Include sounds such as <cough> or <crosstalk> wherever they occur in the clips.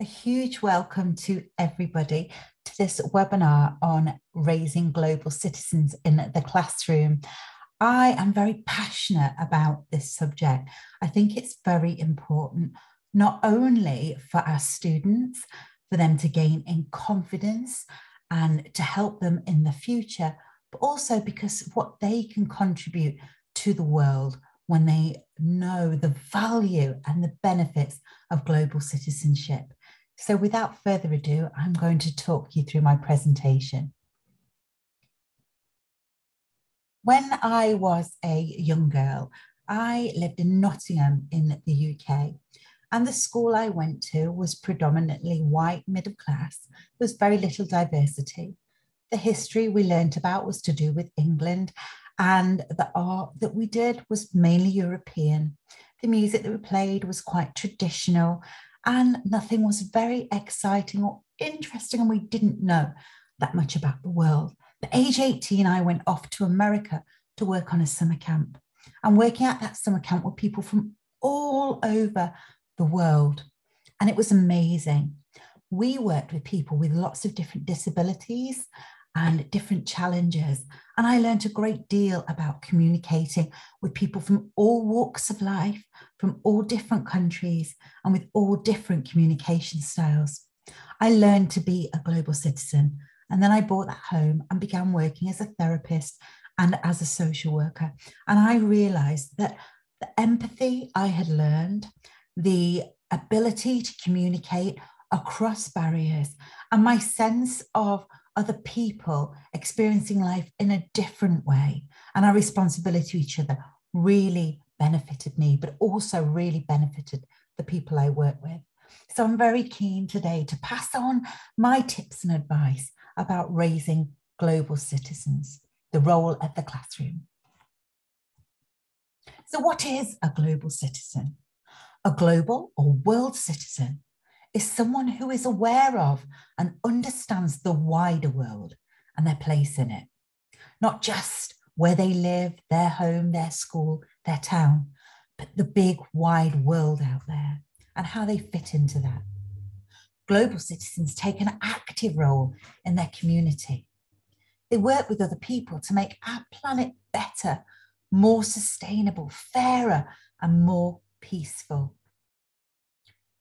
A huge welcome to everybody to this webinar on raising global citizens in the classroom. I am very passionate about this subject. I think it's very important, not only for our students, for them to gain in confidence and to help them in the future, but also because what they can contribute to the world when they know the value and the benefits of global citizenship. So without further ado, I'm going to talk you through my presentation. When I was a young girl, I lived in Nottingham in the UK. And the school I went to was predominantly white, middle class. There was very little diversity. The history we learnt about was to do with England, and the art that we did was mainly European. The music that we played was quite traditional, and nothing was very exciting or interesting, and we didn't know that much about the world. At age 18, I went off to America to work on a summer camp. And working at that summer camp were people from all over the world. And it was amazing. We worked with people with lots of different disabilities and different challenges. And I learned a great deal about communicating with people from all walks of life, from all different countries, and with all different communication styles. I learned to be a global citizen. And then I brought that home and began working as a therapist and as a social worker. And I realized that the empathy I had learned, the ability to communicate across barriers, and my sense of other people experiencing life in a different way and our responsibility to each other really benefited me, but also really benefited the people I work with. So I'm very keen today to pass on my tips and advice about raising global citizens, the role of the classroom. So, what is a global citizen? A global or world citizen is someone who is aware of and understands the wider world and their place in it, not just where they live, their home, their school, their town, but the big wide world out there and how they fit into that. Global citizens take an active role in their community. They work with other people to make our planet better, more sustainable, fairer, and more peaceful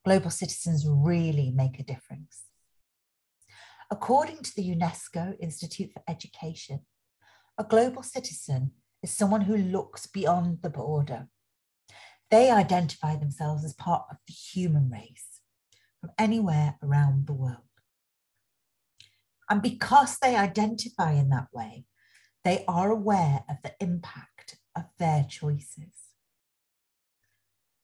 global citizens really make a difference. According to the UNESCO Institute for Education, a global citizen is someone who looks beyond the border. They identify themselves as part of the human race from anywhere around the world. And because they identify in that way, they are aware of the impact of their choices.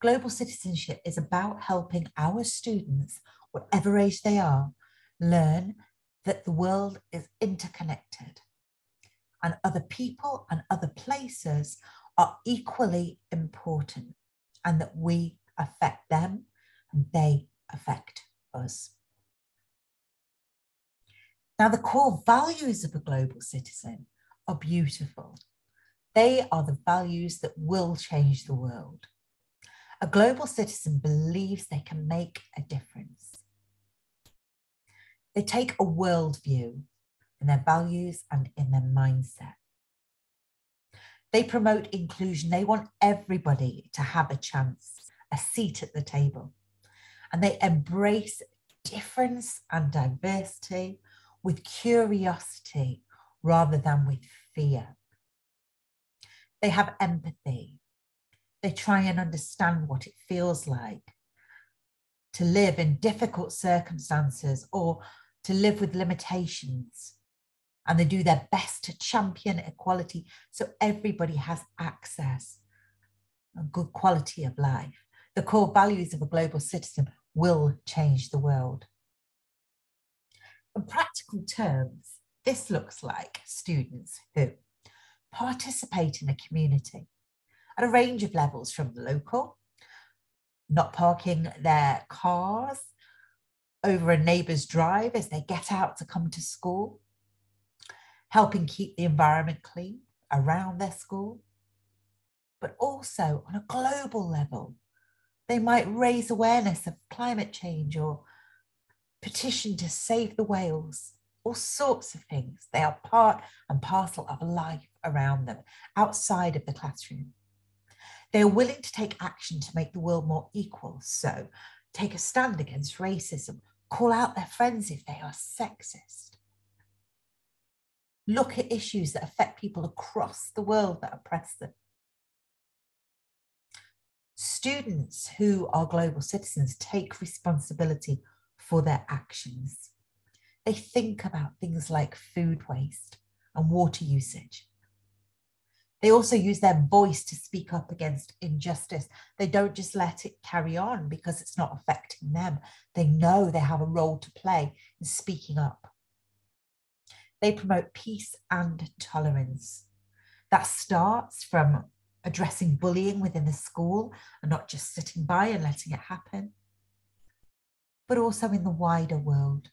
Global citizenship is about helping our students, whatever age they are, learn that the world is interconnected and other people and other places are equally important and that we affect them and they affect us. Now, the core values of a global citizen are beautiful. They are the values that will change the world. A global citizen believes they can make a difference. They take a worldview in their values and in their mindset. They promote inclusion. They want everybody to have a chance, a seat at the table. And they embrace difference and diversity with curiosity rather than with fear. They have empathy they try and understand what it feels like to live in difficult circumstances or to live with limitations. And they do their best to champion equality so everybody has access, a good quality of life. The core values of a global citizen will change the world. In practical terms, this looks like students who participate in a community, at a range of levels from local, not parking their cars over a neighbour's drive as they get out to come to school, helping keep the environment clean around their school, but also on a global level. They might raise awareness of climate change or petition to save the whales, all sorts of things. They are part and parcel of life around them, outside of the classroom. They are willing to take action to make the world more equal. So, take a stand against racism, call out their friends if they are sexist. Look at issues that affect people across the world that oppress them. Students who are global citizens take responsibility for their actions. They think about things like food waste and water usage. They also use their voice to speak up against injustice. They don't just let it carry on because it's not affecting them. They know they have a role to play in speaking up. They promote peace and tolerance. That starts from addressing bullying within the school and not just sitting by and letting it happen, but also in the wider world.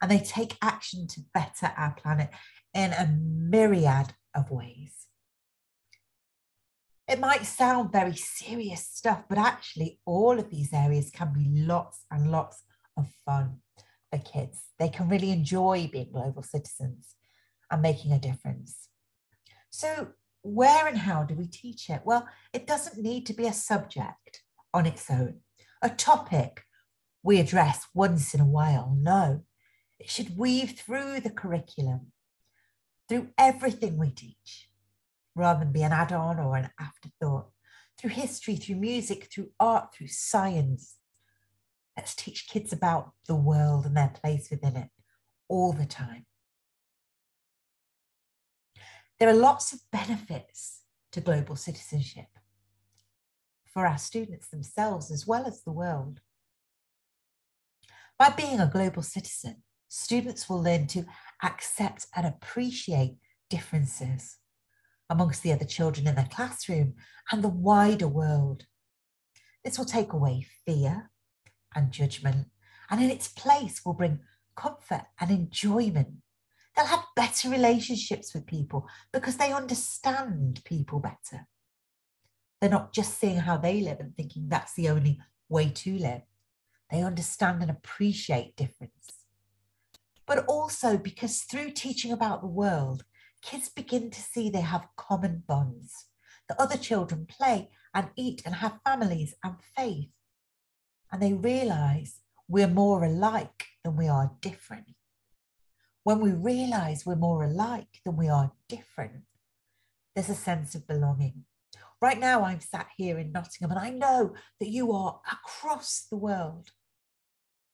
And they take action to better our planet in a myriad of ways. It might sound very serious stuff, but actually, all of these areas can be lots and lots of fun for kids. They can really enjoy being global citizens and making a difference. So, where and how do we teach it? Well, it doesn't need to be a subject on its own, a topic we address once in a while. No, it should weave through the curriculum, through everything we teach rather than be an add on or an afterthought. Through history, through music, through art, through science. Let's teach kids about the world and their place within it all the time. There are lots of benefits to global citizenship for our students themselves as well as the world. By being a global citizen, students will learn to accept and appreciate differences amongst the other children in their classroom and the wider world. This will take away fear and judgment, and in its place will bring comfort and enjoyment. They'll have better relationships with people because they understand people better. They're not just seeing how they live and thinking that's the only way to live. They understand and appreciate difference. But also because through teaching about the world, kids begin to see they have common bonds. The other children play and eat and have families and faith. And they realize we're more alike than we are different. When we realize we're more alike than we are different, there's a sense of belonging. Right now, I'm sat here in Nottingham and I know that you are across the world.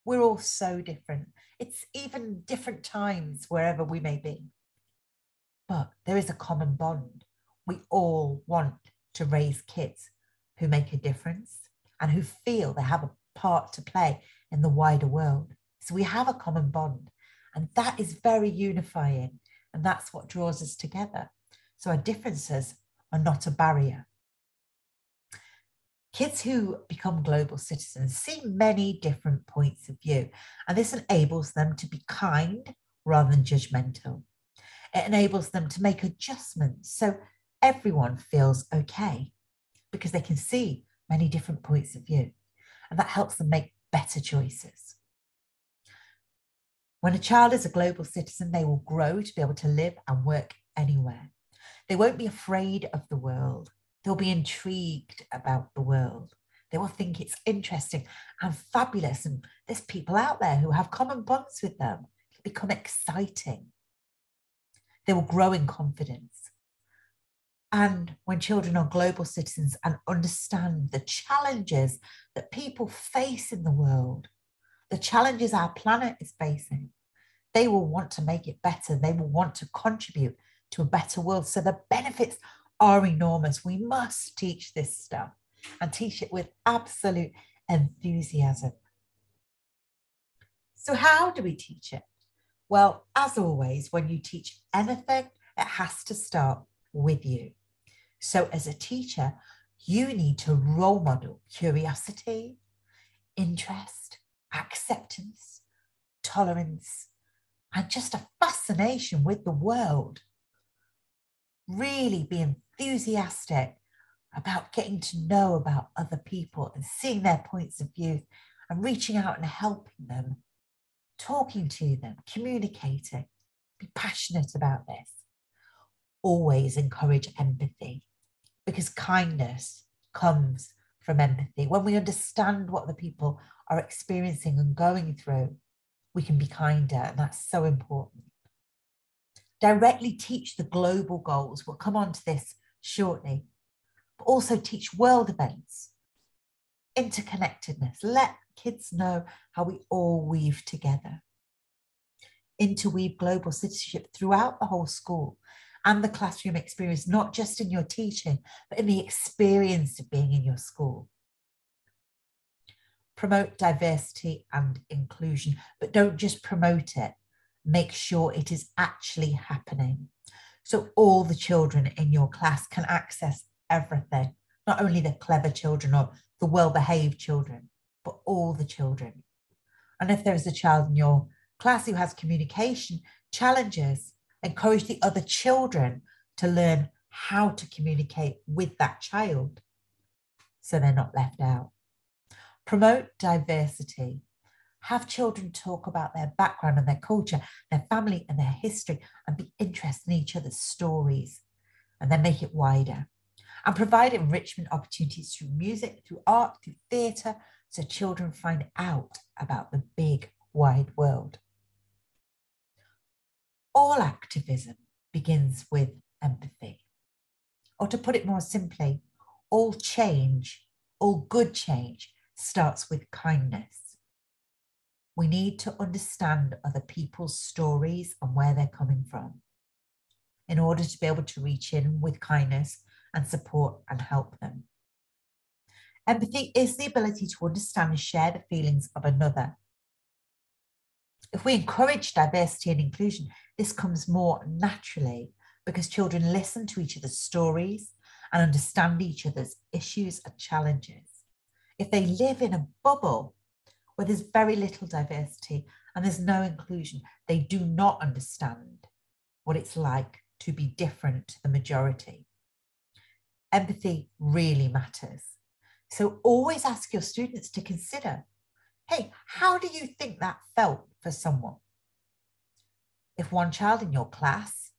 We're all so different. It's even different times wherever we may be. But there is a common bond. We all want to raise kids who make a difference and who feel they have a part to play in the wider world. So we have a common bond, and that is very unifying, and that's what draws us together. So our differences are not a barrier. Kids who become global citizens see many different points of view, and this enables them to be kind rather than judgmental. It enables them to make adjustments so everyone feels okay because they can see many different points of view. And that helps them make better choices. When a child is a global citizen, they will grow to be able to live and work anywhere. They won't be afraid of the world. They'll be intrigued about the world. They will think it's interesting and fabulous. And there's people out there who have common bonds with them. It'll become exciting. They will grow in confidence. And when children are global citizens and understand the challenges that people face in the world, the challenges our planet is facing, they will want to make it better. They will want to contribute to a better world. So the benefits are enormous. We must teach this stuff and teach it with absolute enthusiasm. So, how do we teach it? Well, as always, when you teach anything, it has to start with you. So, as a teacher, you need to role model curiosity, interest, acceptance, tolerance, and just a fascination with the world. Really be enthusiastic about getting to know about other people and seeing their points of view and reaching out and helping them talking to them, communicating, be passionate about this. Always encourage empathy because kindness comes from empathy. When we understand what the people are experiencing and going through, we can be kinder, and that's so important. Directly teach the global goals. We'll come on to this shortly, but also teach world events, interconnectedness. Let kids know how we all weave together. Interweave global citizenship throughout the whole school and the classroom experience, not just in your teaching, but in the experience of being in your school. Promote diversity and inclusion, but don't just promote it, make sure it is actually happening. So all the children in your class can access everything, not only the clever children or the well behaved children, but all the children. And if there is a child in your class who has communication challenges, encourage the other children to learn how to communicate with that child so they're not left out. Promote diversity. Have children talk about their background and their culture, their family and their history, and be interested in each other's stories, and then make it wider. And provide enrichment opportunities through music, through art, through theatre, so children find out about the big, wide world. All activism begins with empathy. Or to put it more simply, all change, all good change starts with kindness. We need to understand other people's stories and where they're coming from in order to be able to reach in with kindness and support and help them. Empathy is the ability to understand and share the feelings of another. If we encourage diversity and inclusion, this comes more naturally because children listen to each other's stories and understand each other's issues and challenges. If they live in a bubble where there's very little diversity and there's no inclusion, they do not understand what it's like to be different to the majority. Empathy really matters. So always ask your students to consider hey, how do you think that felt for someone? If one child in your class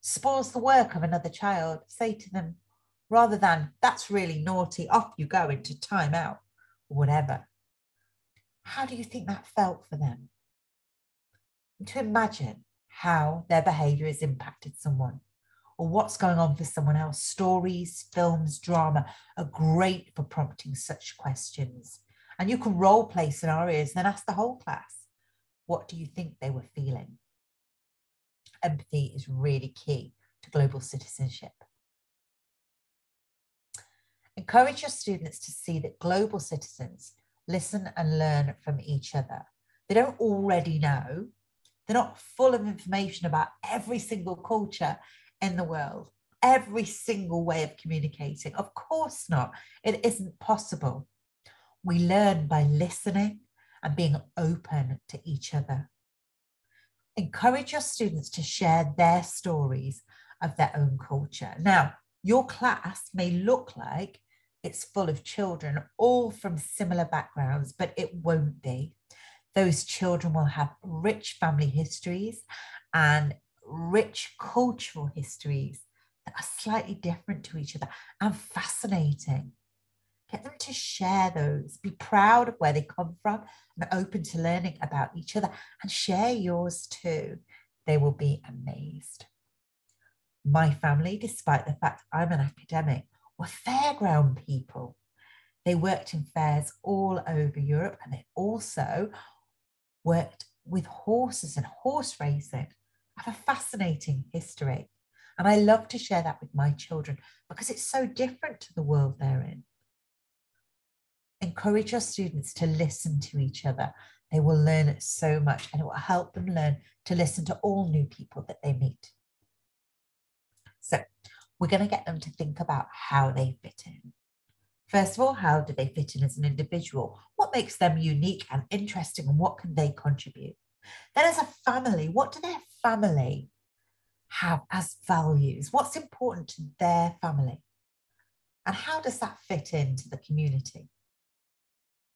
spoils the work of another child, say to them, rather than that's really naughty, off you go into timeout or whatever. How do you think that felt for them? And to imagine how their behavior has impacted someone or what's going on for someone else. Stories, films, drama are great for prompting such questions. And you can role play scenarios, then ask the whole class, what do you think they were feeling? Empathy is really key to global citizenship. Encourage your students to see that global citizens listen and learn from each other. They don't already know, they're not full of information about every single culture in the world, every single way of communicating. Of course not. It isn't possible. We learn by listening and being open to each other. Encourage your students to share their stories of their own culture. Now, your class may look like it's full of children, all from similar backgrounds, but it won't be. Those children will have rich family histories and rich cultural histories that are slightly different to each other and fascinating. Get them to share those, be proud of where they come from and open to learning about each other and share yours too. They will be amazed. My family, despite the fact I'm an academic, were fairground people. They worked in fairs all over Europe and they also worked with horses and horse racing have a fascinating history. And I love to share that with my children because it's so different to the world they're in. Encourage your students to listen to each other. They will learn so much and it will help them learn to listen to all new people that they meet. So, we're going to get them to think about how they fit in. First of all, how do they fit in as an individual? What makes them unique and interesting, and what can they contribute? Then, as a family, what do their family have as values? What's important to their family? And how does that fit into the community?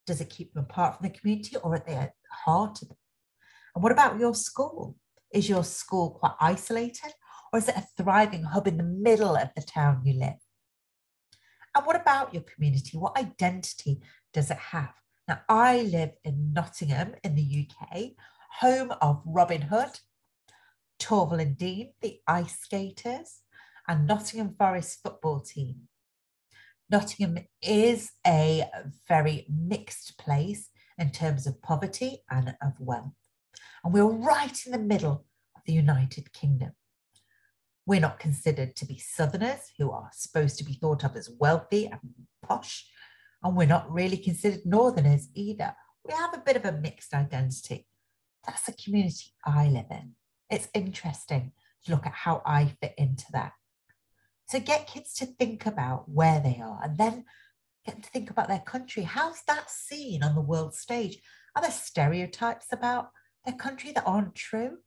Does it keep them apart from the community or at heart of it? And what about your school? Is your school quite isolated or is it a thriving hub in the middle of the town you live? And what about your community? What identity does it have? Now, I live in Nottingham in the UK, home of Robin Hood, Torvill and Dean, the ice skaters, and Nottingham Forest football team. Nottingham is a very mixed place in terms of poverty and of wealth. And we're right in the middle of the United Kingdom. We're not considered to be Southerners who are supposed to be thought of as wealthy and posh, and we're not really considered Northerners either. We have a bit of a mixed identity. That's the community I live in. It's interesting to look at how I fit into that. So get kids to think about where they are and then get them to think about their country. How's that seen on the world stage? Are there stereotypes about their country that aren't true?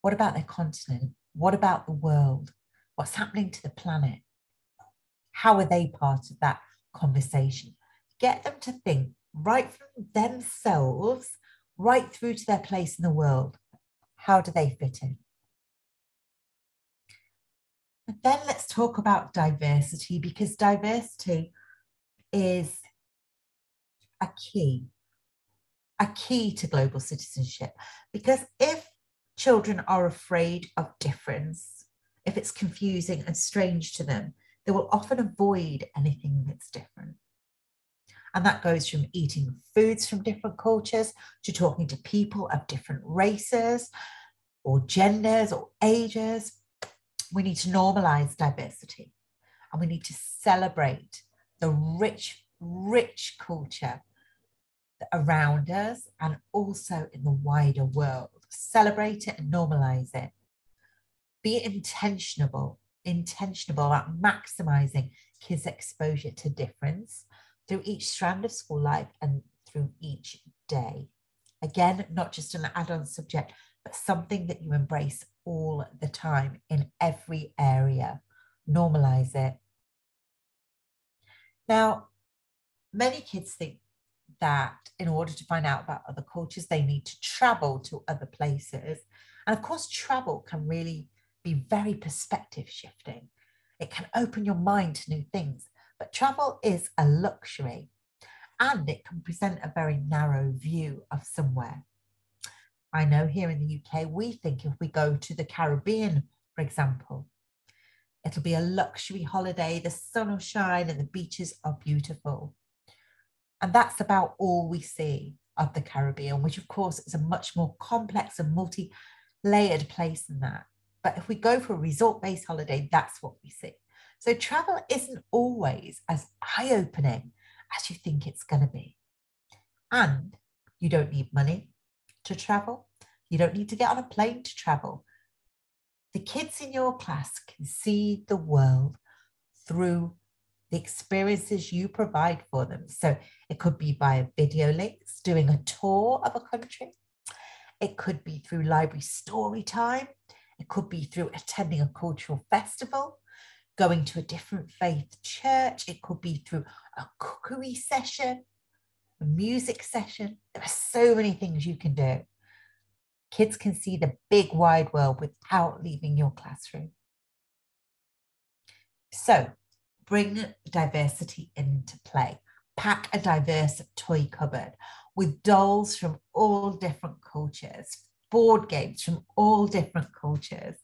What about their continent? What about the world? What's happening to the planet? How are they part of that conversation? Get them to think right from themselves right through to their place in the world. How do they fit in? But then let's talk about diversity because diversity is a key, a key to global citizenship. Because if children are afraid of difference, if it's confusing and strange to them, they will often avoid anything that's different. And that goes from eating foods from different cultures to talking to people of different races or genders or ages. We need to normalize diversity and we need to celebrate the rich, rich culture around us and also in the wider world. Celebrate it and normalize it. Be intentional, intentional about maximizing kids' exposure to difference through each strand of school life and through each day. Again, not just an add on subject, but something that you embrace all the time in every area. Normalize it. Now, many kids think that in order to find out about other cultures, they need to travel to other places. And of course, travel can really be very perspective shifting. It can open your mind to new things. But travel is a luxury and it can present a very narrow view of somewhere. I know here in the UK, we think if we go to the Caribbean, for example, it'll be a luxury holiday, the sun will shine and the beaches are beautiful. And that's about all we see of the Caribbean, which of course is a much more complex and multi layered place than that. But if we go for a resort based holiday, that's what we see. So travel isn't always as eye opening as you think it's going to be. And you don't need money to travel. You don't need to get on a plane to travel. The kids in your class can see the world through the experiences you provide for them. So it could be via video links, doing a tour of a country. It could be through library story time. It could be through attending a cultural festival going to a different faith church. It could be through a cookery session, a music session. There are so many things you can do. Kids can see the big wide world without leaving your classroom. So bring diversity into play. Pack a diverse toy cupboard with dolls from all different cultures, board games from all different cultures,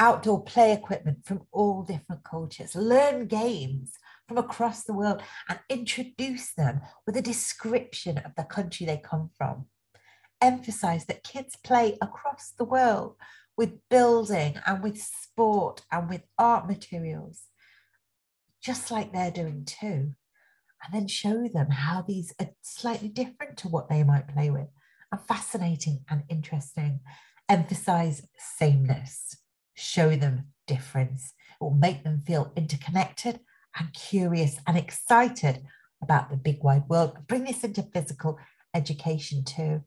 outdoor play equipment from all different cultures, learn games from across the world and introduce them with a description of the country they come from. Emphasize that kids play across the world with building and with sport and with art materials, just like they're doing too. And then show them how these are slightly different to what they might play with and fascinating and interesting. Emphasize sameness show them difference. It will make them feel interconnected and curious and excited about the big wide world. Bring this into physical education too.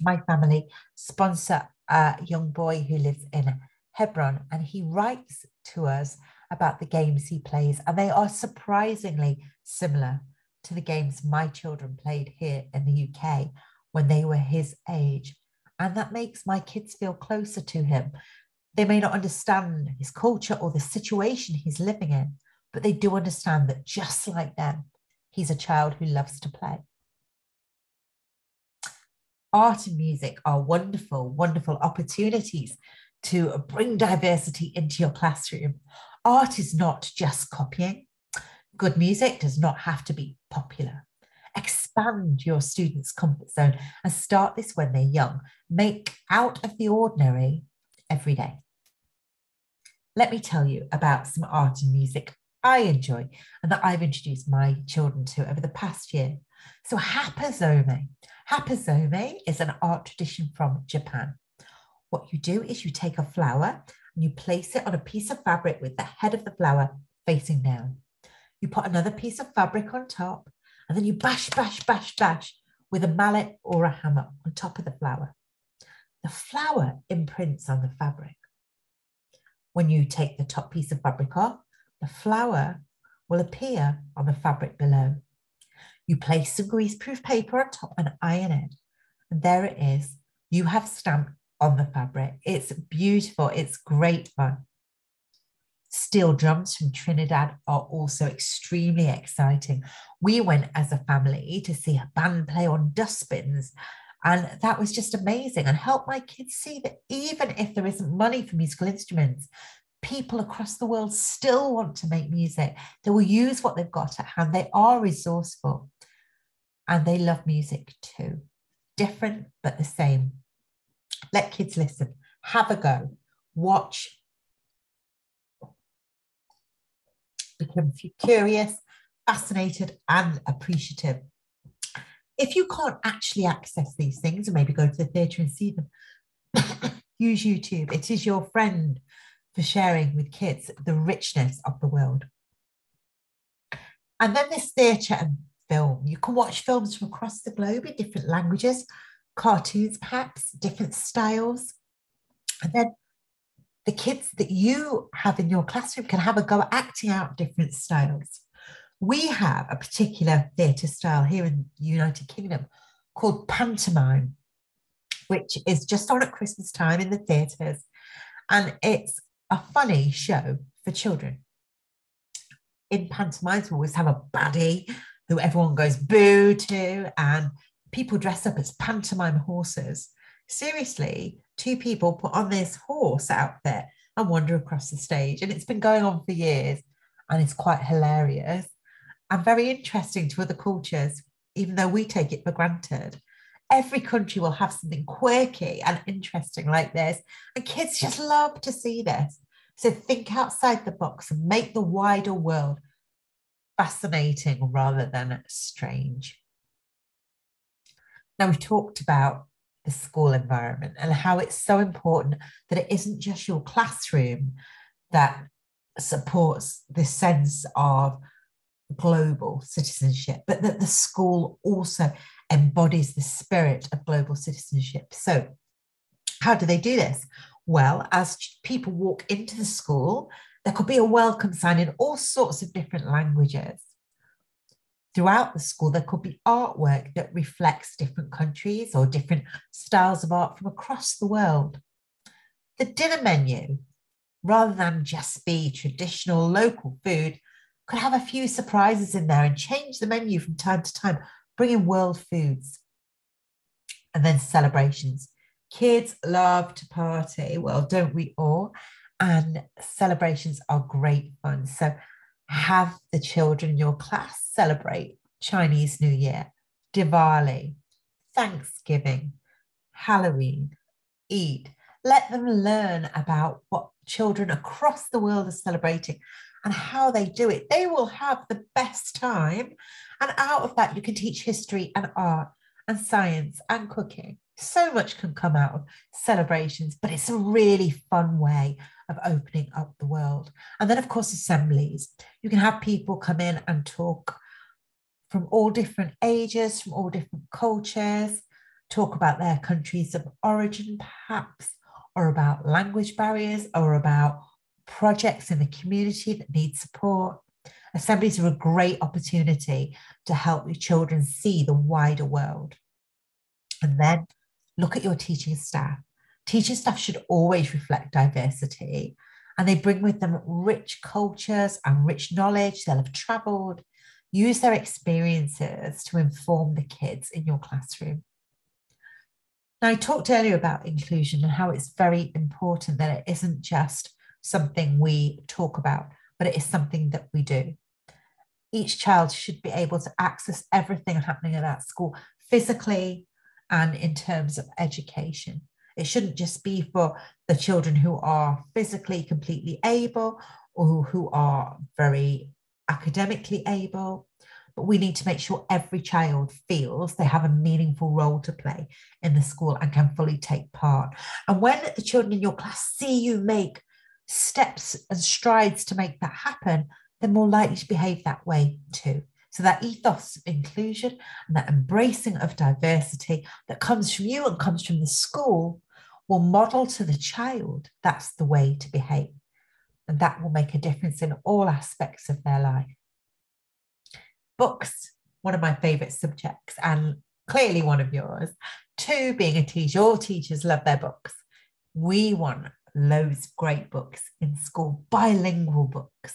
My family sponsor a young boy who lives in Hebron, and he writes to us about the games he plays, and they are surprisingly similar to the games my children played here in the UK when they were his age. And that makes my kids feel closer to him. They may not understand his culture or the situation he's living in, but they do understand that just like them, he's a child who loves to play. Art and music are wonderful, wonderful opportunities to bring diversity into your classroom. Art is not just copying. Good music does not have to be popular. Expand your students' comfort zone and start this when they're young. Make out of the ordinary every day. Let me tell you about some art and music I enjoy and that I've introduced my children to over the past year. So, hapazome. Hapazome is an art tradition from Japan. What you do is you take a flower and you place it on a piece of fabric with the head of the flower facing down. You put another piece of fabric on top and then you bash, bash, bash, bash with a mallet or a hammer on top of the flower. The flower imprints on the fabric. When you take the top piece of fabric off, the flower will appear on the fabric below. You place some greaseproof paper on top and iron it. And there it is. You have stamped on the fabric. It's beautiful. It's great fun. Steel drums from Trinidad are also extremely exciting. We went as a family to see a band play on dustbins, and that was just amazing and helped my kids see that even if there isn't money for musical instruments, people across the world still want to make music. They will use what they've got at hand. They are resourceful and they love music too. Different, but the same. Let kids listen, have a go, watch, become curious, fascinated, and appreciative. If you can't actually access these things and maybe go to the theatre and see them, <coughs> use YouTube. It is your friend for sharing with kids the richness of the world. And then there's theatre and film. You can watch films from across the globe in different languages, cartoons perhaps, different styles. And then the kids that you have in your classroom can have a go at acting out different styles. We have a particular theatre style here in the United Kingdom called pantomime, which is just on at Christmas time in the theatres. And it's a funny show for children. In pantomimes, we always have a baddie who everyone goes boo to, and people dress up as pantomime horses. Seriously, two people put on this horse outfit and wander across the stage. And it's been going on for years and it's quite hilarious and very interesting to other cultures, even though we take it for granted every country will have something quirky and interesting like this. And kids just love to see this. So think outside the box and make the wider world fascinating rather than strange. Now, we've talked about the school environment and how it's so important that it isn't just your classroom that supports this sense of global citizenship, but that the school also embodies the spirit of global citizenship. So, how do they do this? Well, as people walk into the school, there could be a welcome sign in all sorts of different languages. Throughout the school, there could be artwork that reflects different countries or different styles of art from across the world. The dinner menu, rather than just be traditional local food, could have a few surprises in there and change the menu from time to time, bring in world foods. And then celebrations. Kids love to party. Well, don't we all? And celebrations are great fun. So have the children in your class celebrate Chinese New Year, Diwali, Thanksgiving, Halloween, Eid. Let them learn about what children across the world are celebrating and how they do it. They will have the best time. And out of that, you can teach history and art and science and cooking. So much can come out of celebrations, but it's a really fun way of opening up the world. And then, of course, assemblies. You can have people come in and talk from all different ages, from all different cultures, talk about their countries of origin, perhaps, or about language barriers, or about projects in the community that need support. Assemblies are a great opportunity to help your children see the wider world. And then look at your teaching staff. Teaching staff should always reflect diversity and they bring with them rich cultures and rich knowledge. They'll have traveled, use their experiences to inform the kids in your classroom. Now, I talked earlier about inclusion and how it's very important that it isn't just something we talk about, but it is something that we do. Each child should be able to access everything happening at that school physically and in terms of education. It shouldn't just be for the children who are physically completely able or who are very academically able, but we need to make sure every child feels they have a meaningful role to play in the school and can fully take part. And when the children in your class see you make steps and strides to make that happen, they're more likely to behave that way too. So that ethos of inclusion and that embracing of diversity that comes from you and comes from the school will model to the child that's the way to behave. And that will make a difference in all aspects of their life. Books, one of my favourite subjects, and clearly one of yours. Too, being a teacher, all teachers love their books. We want loads of great books in school, bilingual books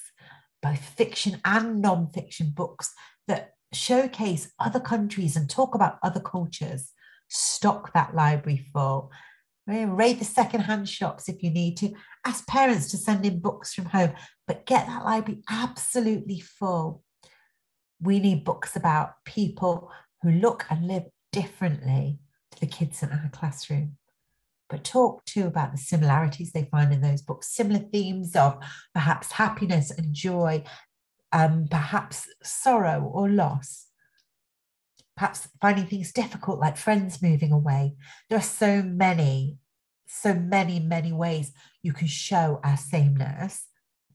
both fiction and non-fiction books that showcase other countries and talk about other cultures. Stock that library full. Raid the secondhand shops if you need to. Ask parents to send in books from home, but get that library absolutely full. We need books about people who look and live differently to the kids in our classroom but talk too about the similarities they find in those books, similar themes of perhaps happiness and joy, um, perhaps sorrow or loss, perhaps finding things difficult like friends moving away. There are so many, so many, many ways you can show our sameness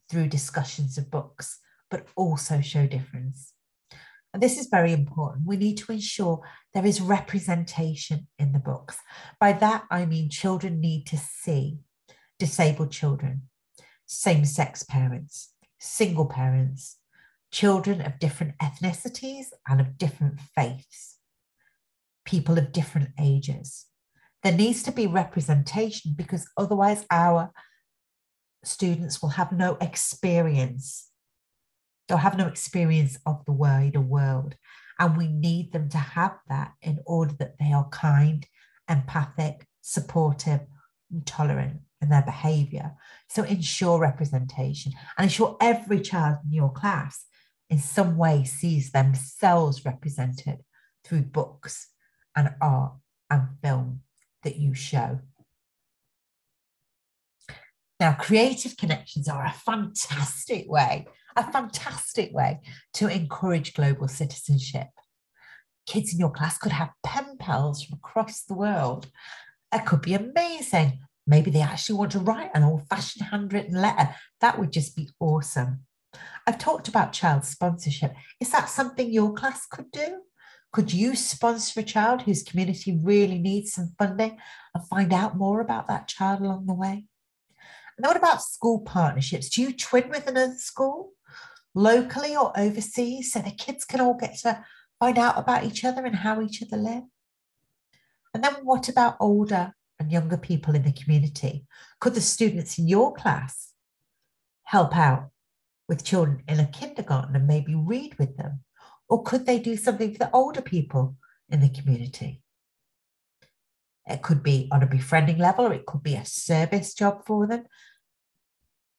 through discussions of books, but also show difference. And this is very important. We need to ensure there is representation in the books. By that, I mean children need to see disabled children, same sex parents, single parents, children of different ethnicities and of different faiths, people of different ages. There needs to be representation because otherwise, our students will have no experience They'll have no experience of the wider world. And we need them to have that in order that they are kind, empathic, supportive, and tolerant in their behavior. So ensure representation and ensure every child in your class in some way sees themselves represented through books and art and film that you show. Now, creative connections are a fantastic way a fantastic way to encourage global citizenship. Kids in your class could have pen pals from across the world. That could be amazing. Maybe they actually want to write an old fashioned handwritten letter. That would just be awesome. I've talked about child sponsorship. Is that something your class could do? Could you sponsor a child whose community really needs some funding and find out more about that child along the way? And what about school partnerships? Do you twin with another school? Locally or overseas so the kids can all get to find out about each other and how each other live? And then what about older and younger people in the community? Could the students in your class help out with children in a kindergarten and maybe read with them? Or could they do something for the older people in the community? It could be on a befriending level, or it could be a service job for them.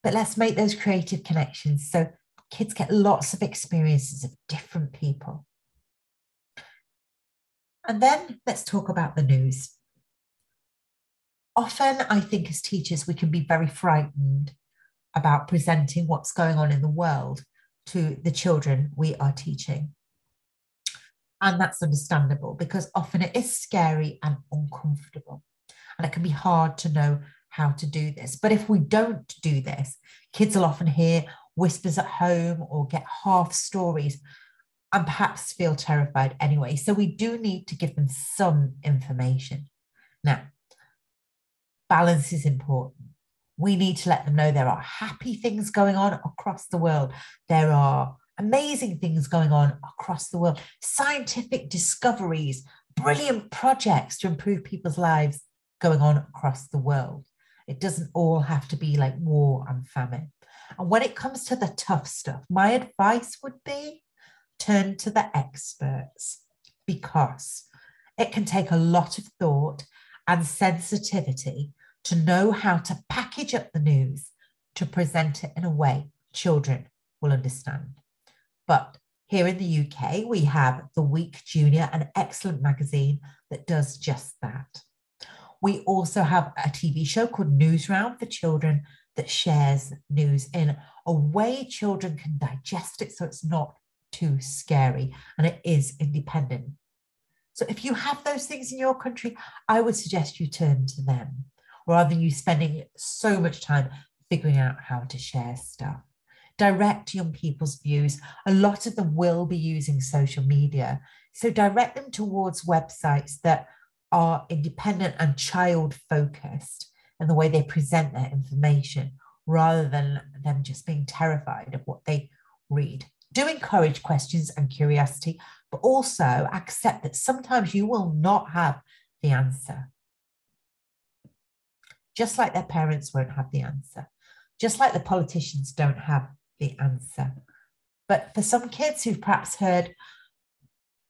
But let's make those creative connections so kids get lots of experiences of different people. And then let's talk about the news. Often, I think as teachers, we can be very frightened about presenting what's going on in the world to the children we are teaching. And that's understandable because often it is scary and uncomfortable. And it can be hard to know how to do this. But if we don't do this, kids will often hear whispers at home or get half stories and perhaps feel terrified anyway. So we do need to give them some information. Now, balance is important. We need to let them know there are happy things going on across the world. There are amazing things going on across the world, scientific discoveries, brilliant projects to improve people's lives going on across the world. It doesn't all have to be like war and famine. And when it comes to the tough stuff, my advice would be turn to the experts because it can take a lot of thought and sensitivity to know how to package up the news to present it in a way children will understand. But here in the UK, we have The Week Junior, an excellent magazine that does just that. We also have a TV show called Newsround for children that shares news in a way children can digest it so it's not too scary and it is independent. So if you have those things in your country, I would suggest you turn to them rather than you spending so much time figuring out how to share stuff. Direct young people's views. A lot of them will be using social media. So direct them towards websites that are independent and child focused in the way they present their information rather than them just being terrified of what they read. Do encourage questions and curiosity, but also accept that sometimes you will not have the answer. Just like their parents won't have the answer, just like the politicians don't have the answer. But for some kids who've perhaps heard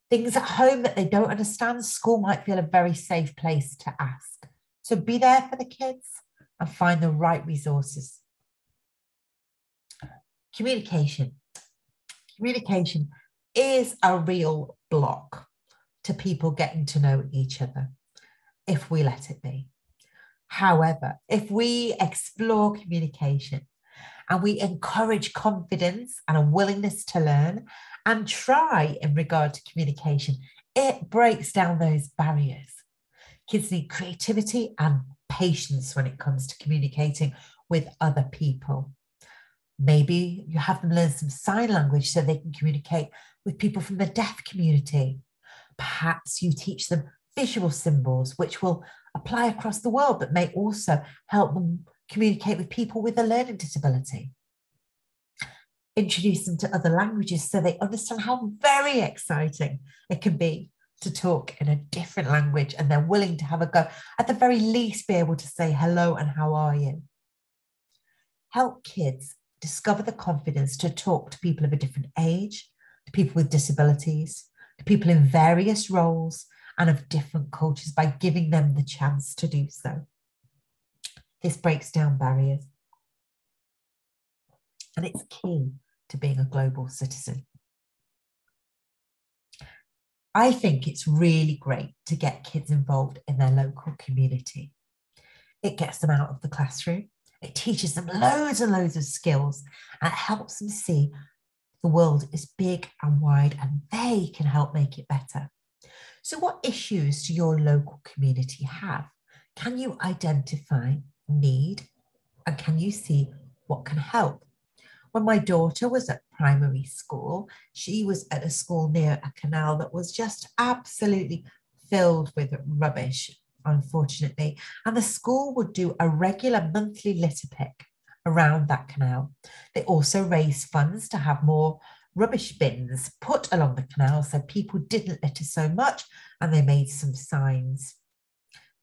things at home that they don't understand, school might feel a very safe place to ask. So be there for the kids and find the right resources. Communication. Communication is a real block to people getting to know each other if we let it be. However, if we explore communication and we encourage confidence and a willingness to learn and try in regard to communication, it breaks down those barriers. Kids need creativity and patience when it comes to communicating with other people. Maybe you have them learn some sign language so they can communicate with people from the deaf community. Perhaps you teach them visual symbols, which will apply across the world, but may also help them communicate with people with a learning disability. Introduce them to other languages so they understand how very exciting it can be to talk in a different language and they're willing to have a go, at the very least, be able to say hello and how are you. Help kids discover the confidence to talk to people of a different age, to people with disabilities, to people in various roles and of different cultures by giving them the chance to do so. This breaks down barriers. And it's key to being a global citizen. I think it's really great to get kids involved in their local community. It gets them out of the classroom, it teaches them loads and loads of skills, and it helps them see the world is big and wide and they can help make it better. So, what issues do your local community have? Can you identify need and can you see what can help? When my daughter was at primary school, she was at a school near a canal that was just absolutely filled with rubbish, unfortunately. And the school would do a regular monthly litter pick around that canal. They also raised funds to have more rubbish bins put along the canal so people didn't litter so much and they made some signs.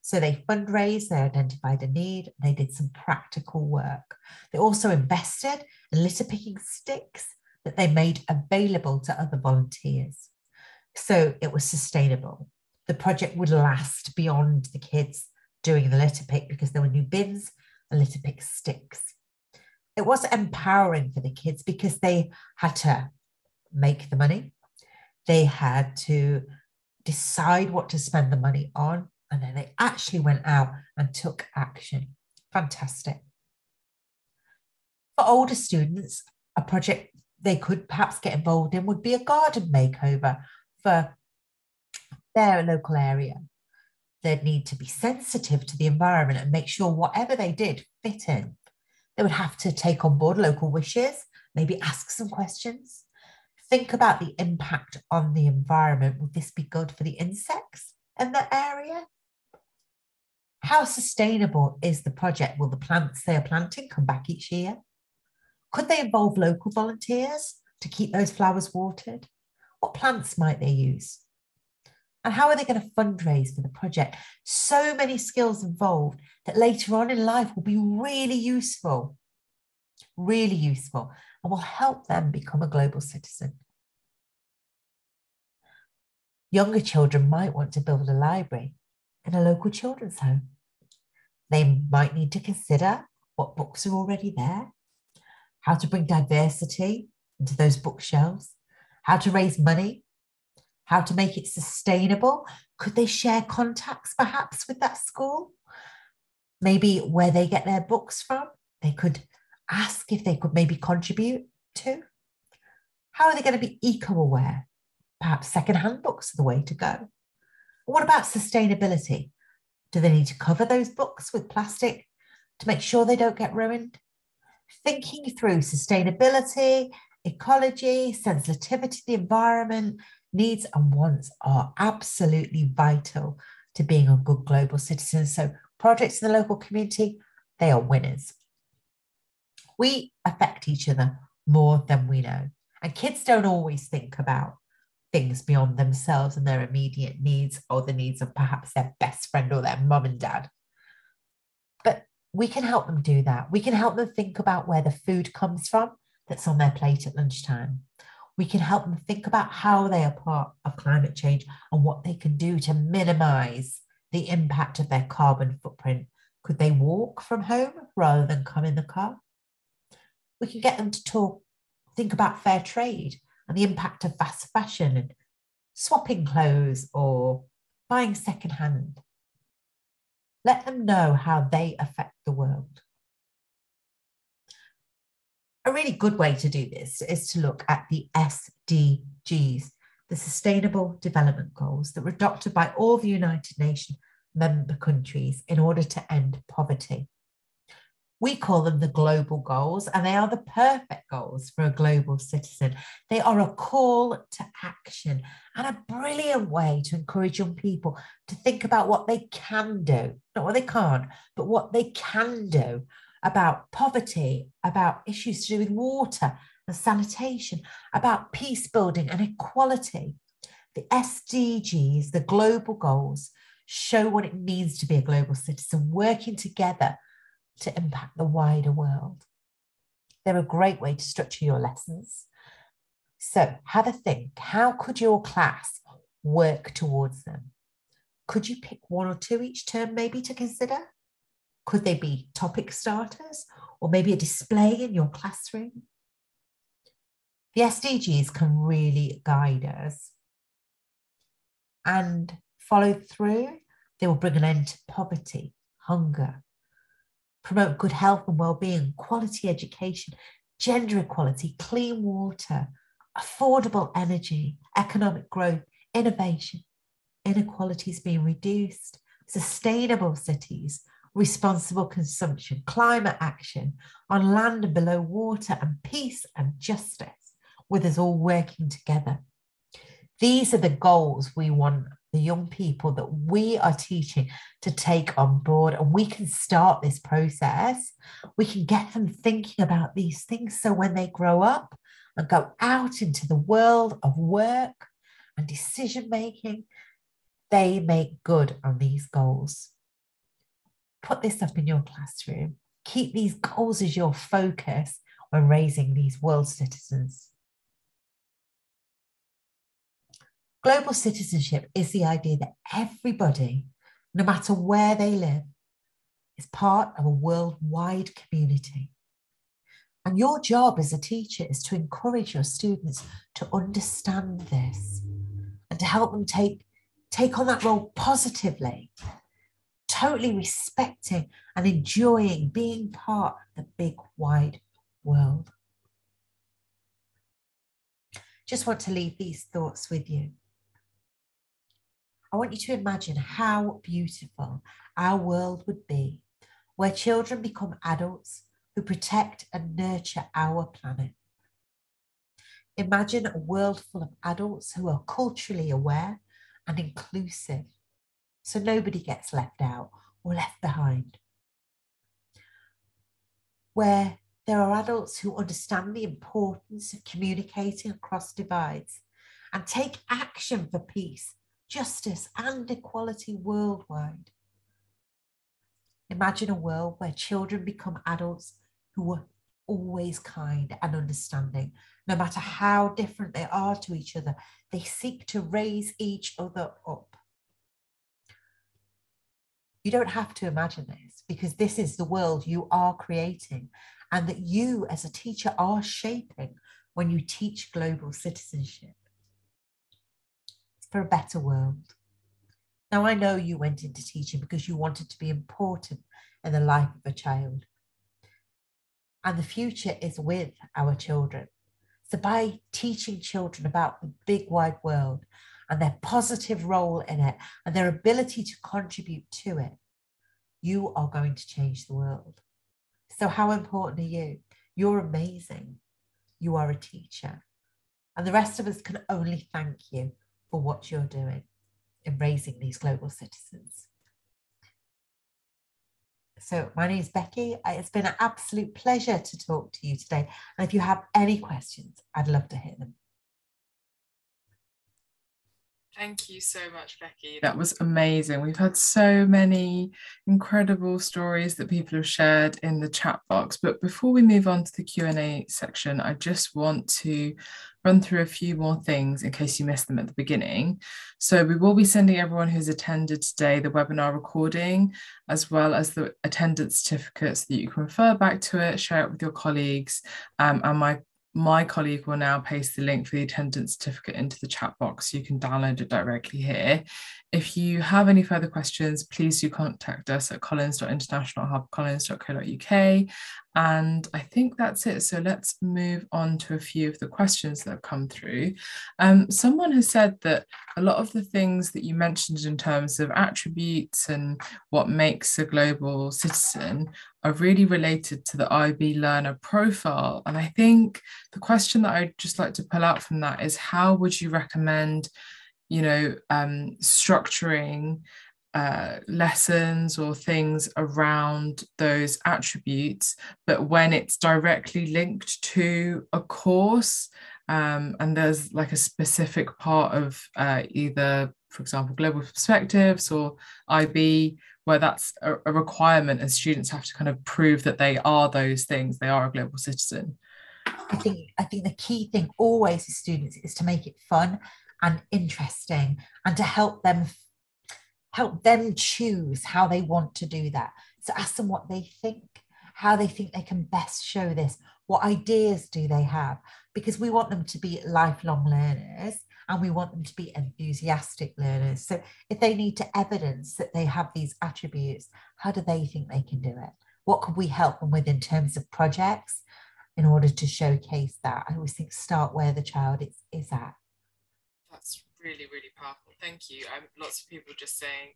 So they fundraised, they identified a need, they did some practical work. They also invested in litter picking sticks that they made available to other volunteers. So it was sustainable. The project would last beyond the kids doing the litter pick because there were new bins and litter pick sticks. It was empowering for the kids because they had to make the money, they had to decide what to spend the money on, and then they actually went out and took action. Fantastic. For older students, a project they could perhaps get involved in would be a garden makeover for their local area. They'd need to be sensitive to the environment and make sure whatever they did fit in. They would have to take on board local wishes, maybe ask some questions. Think about the impact on the environment. Would this be good for the insects in the area? How sustainable is the project? Will the plants they are planting come back each year? Could they involve local volunteers to keep those flowers watered? What plants might they use? And how are they going to fundraise for the project? So many skills involved that later on in life will be really useful, really useful, and will help them become a global citizen. Younger children might want to build a library in a local children's home. They might need to consider what books are already there, how to bring diversity into those bookshelves, how to raise money, how to make it sustainable. Could they share contacts perhaps with that school? Maybe where they get their books from, they could ask if they could maybe contribute to. How are they going to be eco aware? Perhaps secondhand books are the way to go. What about sustainability? Do they need to cover those books with plastic to make sure they don't get ruined? Thinking through sustainability, ecology, sensitivity the environment, needs and wants are absolutely vital to being a good global citizen. So, projects in the local community, they are winners. We affect each other more than we know. And kids don't always think about things beyond themselves and their immediate needs or the needs of perhaps their best friend or their mum and dad. We can help them do that. We can help them think about where the food comes from that's on their plate at lunchtime. We can help them think about how they are part of climate change and what they can do to minimize the impact of their carbon footprint. Could they walk from home rather than come in the car? We can get them to talk, think about fair trade and the impact of fast fashion and swapping clothes or buying secondhand. Let them know how they affect the world. A really good way to do this is to look at the SDGs, the Sustainable Development Goals that were adopted by all the United Nations member countries in order to end poverty. We call them the global goals, and they are the perfect goals for a global citizen. They are a call to action and a brilliant way to encourage young people to think about what they can do, not what they can't, but what they can do about poverty, about issues to do with water and sanitation, about peace building and equality. The SDGs, the global goals, show what it means to be a global citizen, working together to impact the wider world. They're a great way to structure your lessons. So have a think how could your class work towards them? Could you pick one or two each term maybe to consider? Could they be topic starters or maybe a display in your classroom? The SDGs can really guide us and follow through. They will bring an end to poverty, hunger, promote good health and well-being, quality education, gender equality, clean water, affordable energy, economic growth, innovation, inequalities being reduced, sustainable cities, responsible consumption, climate action on land and below water, and peace and justice, with us all working together. These are the goals we want the young people that we are teaching to take on board and we can start this process. We can get them thinking about these things so when they grow up and go out into the world of work and decision making they make good on these goals. Put this up in your classroom. Keep these goals as your focus when raising these world citizens Global citizenship is the idea that everybody, no matter where they live, is part of a worldwide community. And your job as a teacher is to encourage your students to understand this and to help them take, take on that role positively, totally respecting and enjoying being part of the big, wide world. Just want to leave these thoughts with you. I want you to imagine how beautiful our world would be where children become adults who protect and nurture our planet. Imagine a world full of adults who are culturally aware and inclusive, so nobody gets left out or left behind. Where there are adults who understand the importance of communicating across divides and take action for peace justice, and equality worldwide. Imagine a world where children become adults who are always kind and understanding, no matter how different they are to each other. They seek to raise each other up. You don't have to imagine this because this is the world you are creating and that you, as a teacher, are shaping when you teach global citizenship. For a better world. Now, I know you went into teaching because you wanted to be important in the life of a child. And the future is with our children. So, by teaching children about the big wide world and their positive role in it and their ability to contribute to it, you are going to change the world. So, how important are you? You're amazing. You are a teacher. And the rest of us can only thank you for what you're doing in raising these global citizens. So, my name is Becky. It's been an absolute pleasure to talk to you today. And if you have any questions, I'd love to hear them. Thank you so much, Becky. That was amazing. We've had so many incredible stories that people have shared in the chat box. But before we move on to the Q&A section, I just want to run through a few more things in case you missed them at the beginning. So we will be sending everyone who's attended today the webinar recording, as well as the attendance certificates that you can refer back to it, share it with your colleagues, um, and my my colleague will now paste the link for the attendance certificate into the chat box you can download it directly here. If you have any further questions, please do contact us at collins.internationalhub.collins.co.uk. And I think that's it. So let's move on to a few of the questions that have come through. Um, someone has said that a lot of the things that you mentioned in terms of attributes and what makes a global citizen are really related to the IB learner profile. And I think the question that I'd just like to pull out from that is how would you recommend you know, um, structuring uh, lessons or things around those attributes, but when it's directly linked to a course, um, and there's like a specific part of uh, either, for example, global perspectives or IB, where that's a, a requirement, and students have to kind of prove that they are those things, they are a global citizen. I think I think the key thing always as students is to make it fun and interesting and to help them help them choose how they want to do that. So ask them what they think how they think they can best show this what ideas do they have? Because we want them to be lifelong learners and we want them to be enthusiastic learners. So if they need to evidence that they have these attributes how do they think they can do it? What could we help them with in terms of projects in order to showcase that? I always think start where the child is, is at. That's really really powerful. Thank you. Um, lots of people just saying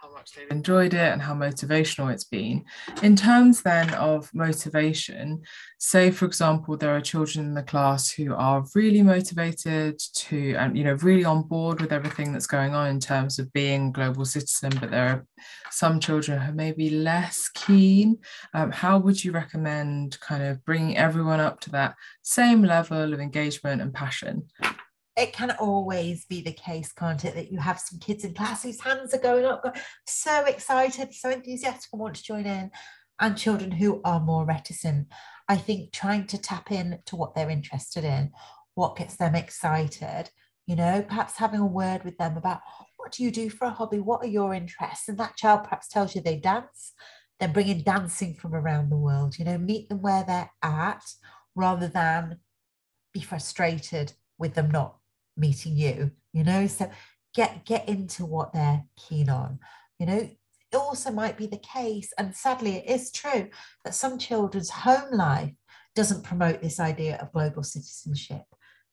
how much they've enjoyed it and how motivational it's been. In terms then of motivation say for example there are children in the class who are really motivated to and you know really on board with everything that's going on in terms of being global citizen but there are some children who may be less keen. Um, how would you recommend kind of bringing everyone up to that same level of engagement and passion it can always be the case, can't it, that you have some kids in class whose hands are going up, so excited, so enthusiastic, and want to join in, and children who are more reticent. I think trying to tap in to what they're interested in, what gets them excited, you know, perhaps having a word with them about what do you do for a hobby? What are your interests? And that child perhaps tells you they dance, then bring in dancing from around the world, you know, meet them where they're at rather than be frustrated with them not meeting you you know so get get into what they're keen on you know. It also might be the case and sadly it is true that some children's home life doesn't promote this idea of global citizenship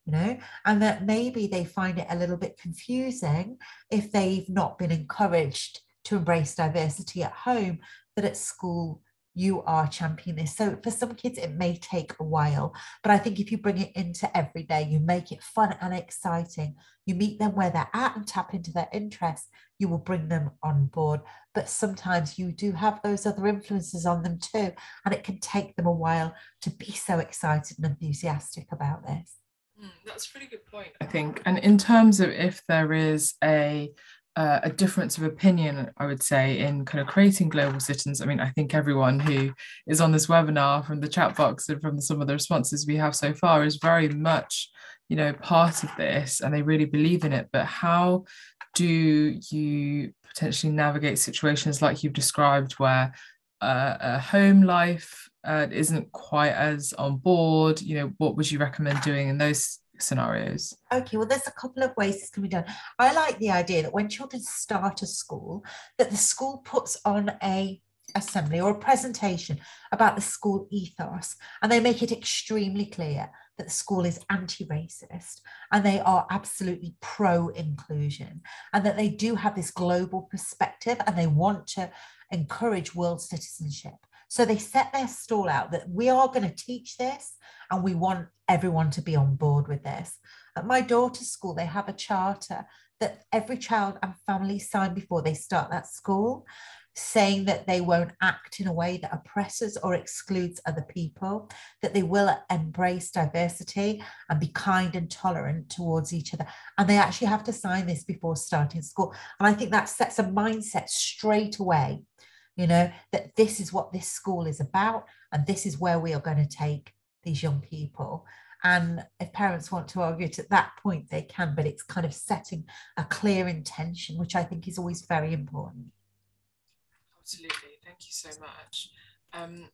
you know and that maybe they find it a little bit confusing if they've not been encouraged to embrace diversity at home that at school you are championing this. So for some kids, it may take a while, but I think if you bring it into every day, you make it fun and exciting, you meet them where they're at and tap into their interests, you will bring them on board. But sometimes you do have those other influences on them too, and it can take them a while to be so excited and enthusiastic about this. Mm, that's a really good point, I think. And in terms of if there is a uh, a difference of opinion, I would say, in kind of creating global citizens. I mean, I think everyone who is on this webinar from the chat box and from some of the responses we have so far is very much, you know, part of this and they really believe in it. But how do you potentially navigate situations like you've described where uh, a home life uh, isn't quite as on board? You know, what would you recommend doing in those scenarios? Okay, well, there's a couple of ways this can be done. I like the idea that when children start a school, that the school puts on a assembly or a presentation about the school ethos and they make it extremely clear that the school is anti-racist and they are absolutely pro-inclusion and that they do have this global perspective and they want to encourage world citizenship so they set their stall out that we are going to teach this and we want everyone to be on board with this. At my daughter's school, they have a charter that every child and family sign before they start that school, saying that they won't act in a way that oppresses or excludes other people, that they will embrace diversity and be kind and tolerant towards each other. And they actually have to sign this before starting school. And I think that sets a mindset straight away you know, that this is what this school is about and this is where we are going to take these young people. And if parents want to argue it at that point, they can, but it's kind of setting a clear intention, which I think is always very important. Absolutely. Thank you so much. Um,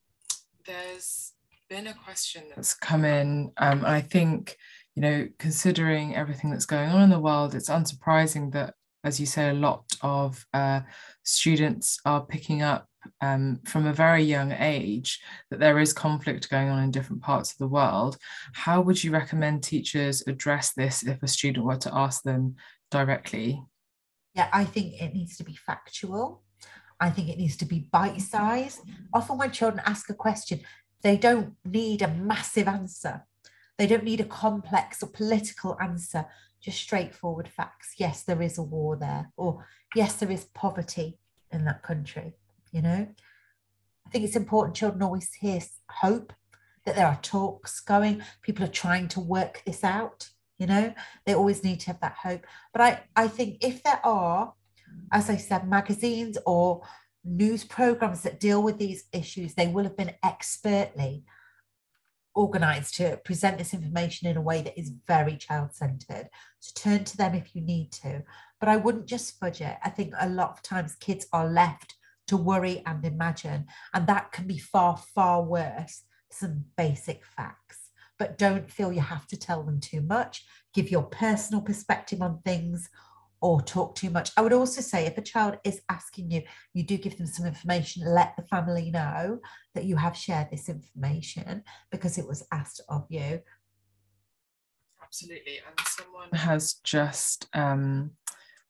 there's been a question that's come in, um, I think, you know, considering everything that's going on in the world, it's unsurprising that as you say, a lot of uh, students are picking up um, from a very young age that there is conflict going on in different parts of the world. How would you recommend teachers address this if a student were to ask them directly? Yeah, I think it needs to be factual. I think it needs to be bite sized. Often, when children ask a question, they don't need a massive answer. They don't need a complex or political answer just straightforward facts. Yes, there is a war there, or yes, there is poverty in that country. You know, I think it's important children always hear hope that there are talks going, people are trying to work this out. You know, they always need to have that hope. But I, I think if there are, as I said, magazines or news programs that deal with these issues, they will have been expertly organized to present this information in a way that is very child centered. So turn to them if you need to. But I wouldn't just fudge it. I think a lot of times kids are left to worry and imagine, and that can be far, far worse some basic facts. But don't feel you have to tell them too much. Give your personal perspective on things or talk too much. I would also say if a child is asking you, you do give them some information, let the family know that you have shared this information because it was asked of you. Absolutely. And someone has just um,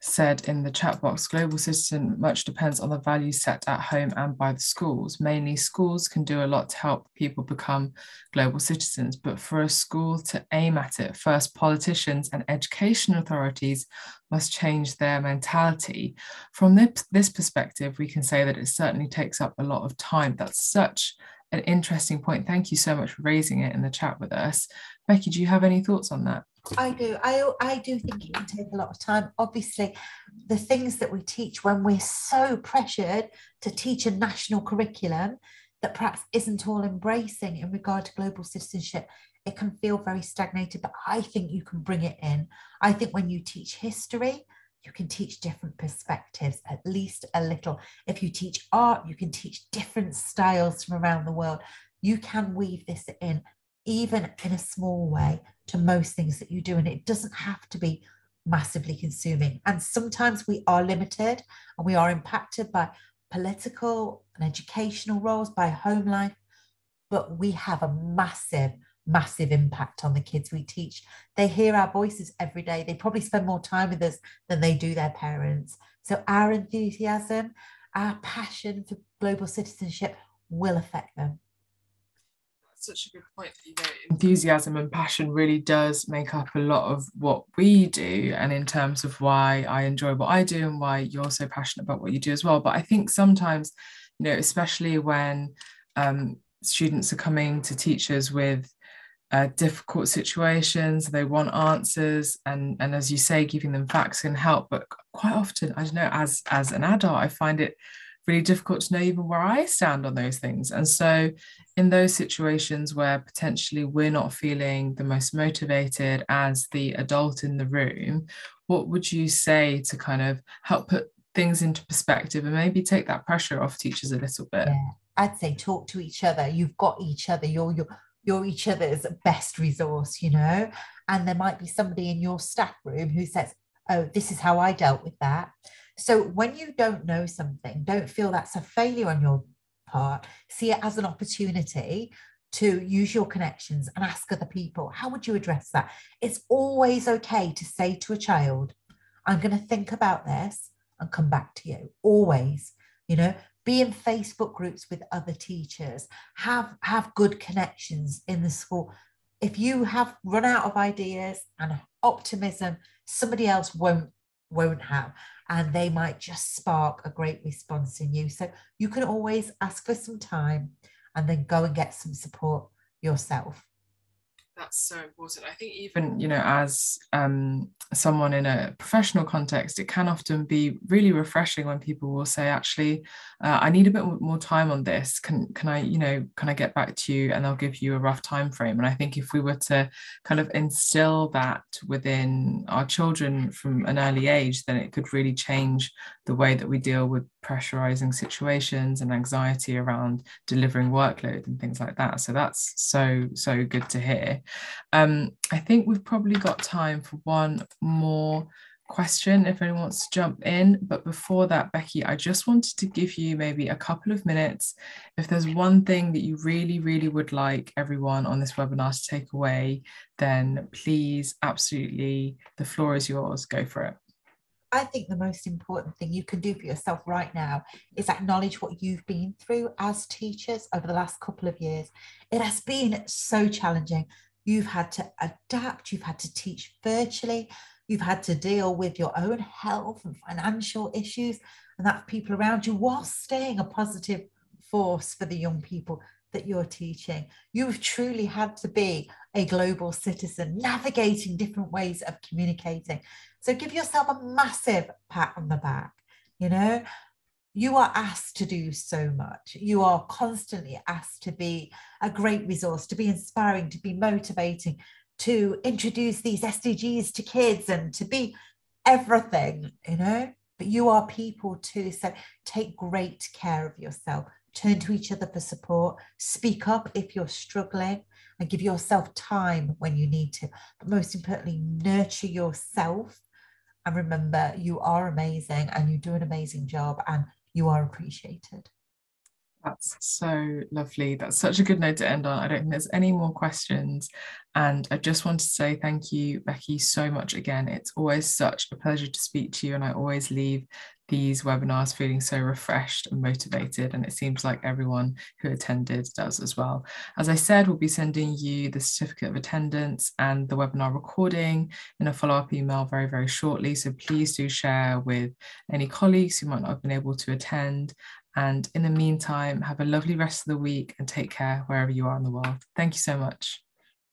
said in the chat box, global citizen much depends on the values set at home and by the schools. Mainly schools can do a lot to help people become global citizens, but for a school to aim at it, first politicians and education authorities must change their mentality. From this, this perspective, we can say that it certainly takes up a lot of time. That's such an interesting point. Thank you so much for raising it in the chat with us. Becky, do you have any thoughts on that? I do. I I do think it can take a lot of time. Obviously, the things that we teach when we're so pressured to teach a national curriculum that perhaps isn't all embracing in regard to global citizenship, it can feel very stagnated. But I think you can bring it in. I think when you teach history, you can teach different perspectives, at least a little. If you teach art, you can teach different styles from around the world. You can weave this in, even in a small way, to most things that you do. And it doesn't have to be massively consuming. And sometimes we are limited and we are impacted by political and educational roles, by home life, but we have a massive massive impact on the kids we teach. They hear our voices every day. They probably spend more time with us than they do their parents. So our enthusiasm, our passion for global citizenship will affect them. That's such a good point. You know, enthusiasm and passion really does make up a lot of what we do, and in terms of why I enjoy what I do and why you're so passionate about what you do as well. But I think sometimes, you know, especially when um, students are coming to teachers with uh, difficult situations they want answers and and as you say giving them facts can help but quite often i don't know as as an adult i find it really difficult to know even where i stand on those things and so in those situations where potentially we're not feeling the most motivated as the adult in the room what would you say to kind of help put things into perspective and maybe take that pressure off teachers a little bit yeah. i'd say talk to each other you've got each other you're you're you're each other's best resource, you know. And there might be somebody in your staff room who says, Oh, this is how I dealt with that. So when you don't know something, don't feel that's a failure on your part. See it as an opportunity to use your connections and ask other people, How would you address that? It's always okay to say to a child, I'm going to think about this and come back to you. Always, you know, be in facebook groups with other teachers have have good connections in the school if you have run out of ideas and optimism somebody else won't won't have and they might just spark a great response in you. So you can always ask for some time and then go and get some support yourself that's so important. I think even you know, as um, someone in a professional context, it can often be really refreshing when people will say, "Actually, uh, I need a bit more time on this. Can can I, you know, can I get back to you?" And they'll give you a rough time frame. And I think if we were to kind of instill that within our children from an early age, then it could really change the way that we deal with pressurizing situations and anxiety around delivering workload and things like that. So that's so so good to hear. Um, I think we've probably got time for one more question if anyone wants to jump in. But before that, Becky, I just wanted to give you maybe a couple of minutes. If there's one thing that you really, really would like everyone on this webinar to take away, then please, absolutely, the floor is yours. Go for it. I think the most important thing you can do for yourself right now is acknowledge what you've been through as teachers over the last couple of years. It has been so challenging. You've had to adapt, you've had to teach virtually, you've had to deal with your own health and financial issues, and that people around you while staying a positive force for the young people that you're teaching. You've truly had to be a global citizen, navigating different ways of communicating. So give yourself a massive pat on the back. You know, you are asked to do so much. You are constantly asked to be a great resource, to be inspiring, to be motivating, to introduce these SDGs to kids and to be everything, you know. But you are people too. So take great care of yourself. Turn to each other for support. Speak up if you're struggling and give yourself time when you need to. But most importantly, nurture yourself. And remember, you are amazing and you do an amazing job. And you are appreciated. That's so lovely. That's such a good note to end on. I don't think there's any more questions. And I just want to say thank you, Becky, so much again. It's always such a pleasure to speak to you. And I always leave these webinars feeling so refreshed and motivated. And it seems like everyone who attended does as well. As I said, we'll be sending you the certificate of attendance and the webinar recording in a follow up email very, very shortly. So please do share with any colleagues who might not have been able to attend. And in the meantime, have a lovely rest of the week and take care wherever you are in the world. Thank you so much.